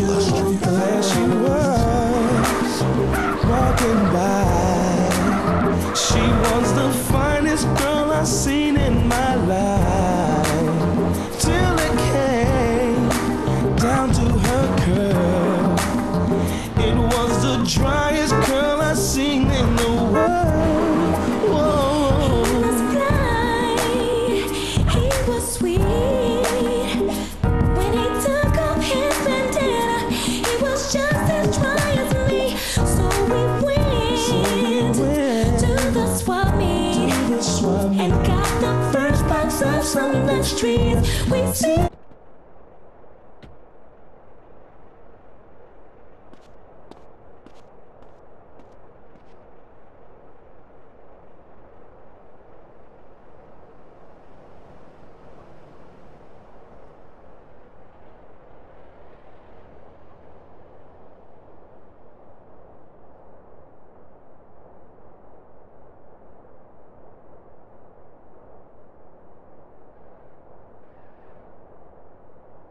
you she was walking by she was the finest girl i seen in my life. Till it came down to her curl. It was the driest curl i seen in the world. and got the first box of the Street. We sing